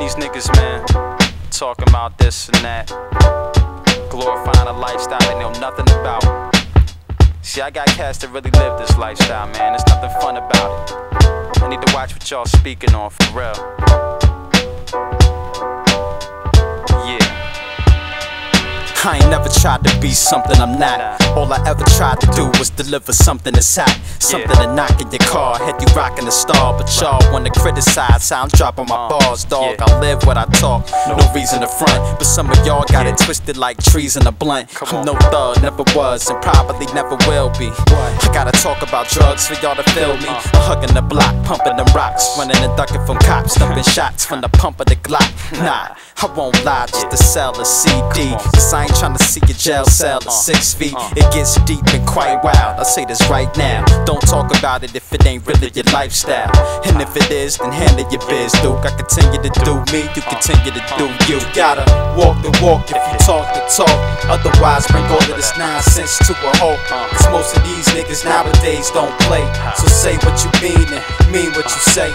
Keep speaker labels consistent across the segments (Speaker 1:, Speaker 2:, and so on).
Speaker 1: these niggas, man, talking about this and that, glorifying a lifestyle they know nothing about. See, I got cats that really live this lifestyle, man. There's nothing fun about it. I need to watch what y'all speaking on for real.
Speaker 2: I ain't never tried to be something I'm not. All I ever tried to do was deliver something that's hot. Something to knock in your car, had you rocking the star. But y'all wanna criticize how I'm dropping my bars, dog.
Speaker 1: yeah.
Speaker 2: I live what I talk, no reason to front. But some of y'all got it twisted like trees in a blunt. I'm no thug, never was, and probably never will be. What? I gotta talk about drugs for y'all to feel me.
Speaker 1: Uh.
Speaker 2: Hugging the block, pumping them rocks, running and ducking from cops, dumping shots from the pump of the Glock. Nah, I won't lie, just to sell a CD. Cause I ain't tryna see a jail cell at six feet. It gets deep and quite wild. I say this right now. Don't talk about it if it ain't really your lifestyle. And if it is, then handle your biz, Duke. I continue to do me, you continue to do you. You gotta walk the walk if you talk the talk. Otherwise, bring all of this nonsense to a halt. Cause most of these niggas nowadays don't play. So say what you mean and mean what you say.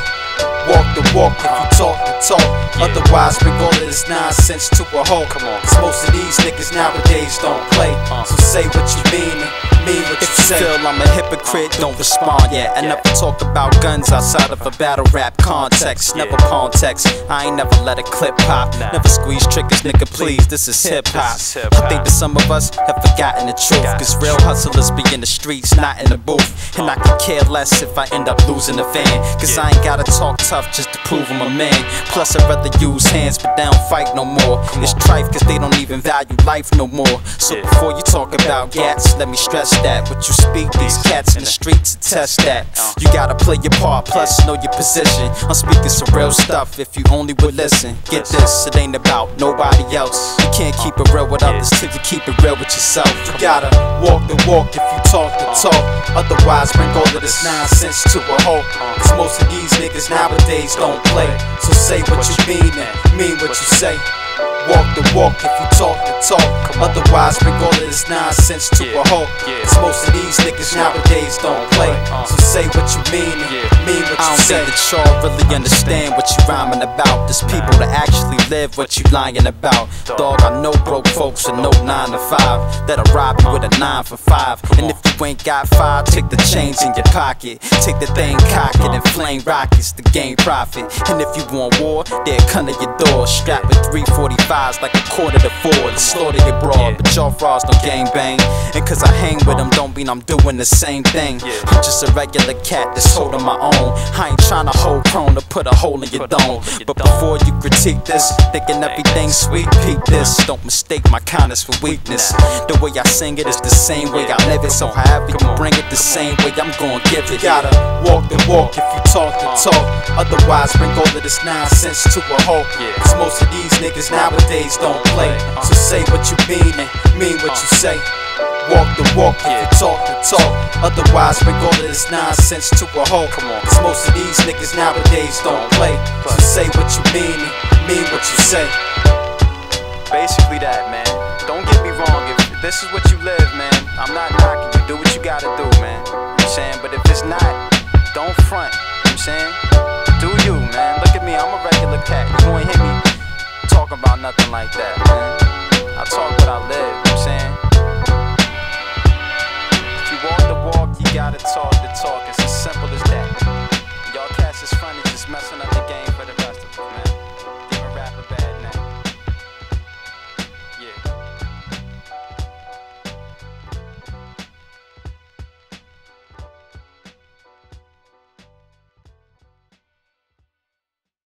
Speaker 2: Walk the walk if you talk the talk. Otherwise, bring all of this nonsense to a halt.
Speaker 1: Come on.
Speaker 2: Cause most of these niggas nowadays don't play. So say what you mean mean what you say. If you feel I'm a hypocrite, don't respond yet. I never talk about guns outside of a battle rap context. Never pawn text. I ain't never let a clip pop. Never squeeze triggers, nigga, please. This is hip hop.
Speaker 1: This is hip-hop.
Speaker 2: I think that some of us have forgotten the truth. Cause real hustlers be in the streets, not in the booth. And I could care less if I end up losing a fan. Cause I ain't gotta talk tough just to prove I'm a man. Plus, I'd rather use hands, but they don't fight no more. It's trife cause they don't even value life no more. So before you talk about gats, let me stress that. What you speak, these cats in the streets attest that.
Speaker 1: Uh.
Speaker 2: You gotta play your part, plus know your position. I'm speaking some real stuff if you only would listen. Get this, it ain't about nobody else. You can't keep it real with others till you keep it real with yourself. You gotta walk the walk if you talk the talk. Otherwise, bring all of this nonsense to a halt. Cause most of these niggas nowadays don't play. So say what you mean and mean what you say. Walk the walk if you talk the talk. Otherwise, bring all of this nonsense to
Speaker 1: Yeah,
Speaker 2: a halt.
Speaker 1: yeah.
Speaker 2: Cause most of these niggas nowadays don't play.
Speaker 1: Uh.
Speaker 2: So say what you mean and
Speaker 1: Yeah.
Speaker 2: mean what
Speaker 1: I don't
Speaker 2: say.
Speaker 1: think
Speaker 2: that y'all really understand what you rhyming about. There's people that actually live what you lying about. Dog, I know broke folks and no nine to five that'll rob you with a nine for five. And if you ain't got five, take the change in your pocket. Take the thing, cock it, and flame rockets to gain profit. And if you want war, they'll come to your door. Strapped with 345s like a quarter to four to slaughter your broad. But y'all frauds don't gang bang. And cause I hang with them, don't mean I'm doing the same thing. I'm just a regular cat that's holding my own. I ain't trying to hold prone to put a hole in your dome. But before you critique this, thinking everything's sweet, peep this. Don't mistake my kindness for weakness. The way I sing it is the same way I live it. So however you bring it, the same way I'm gonna give it. You gotta walk the walk if you talk the talk. Otherwise, bring all of this nonsense to a halt.
Speaker 1: Yeah.
Speaker 2: Cause most of these niggas nowadays don't play. So say what you mean and mean what you say. Walk the walk if you talk the talk. Otherwise, bring all of this nonsense to a halt.
Speaker 1: Come on.
Speaker 2: Cause most of these niggas nowadays don't play. So say what you mean and mean what you say.
Speaker 1: Basically that, man. Don't get me wrong. If this is what you live, man, I'm not knocking you. Do what you gotta do, man. You know I'm saying? But if it's not, don't front. You know I'm saying? Do you, man. Look at me. I'm a regular cat. You won't hear me about nothing like that, man. I talk what I live. You know what I'm saying?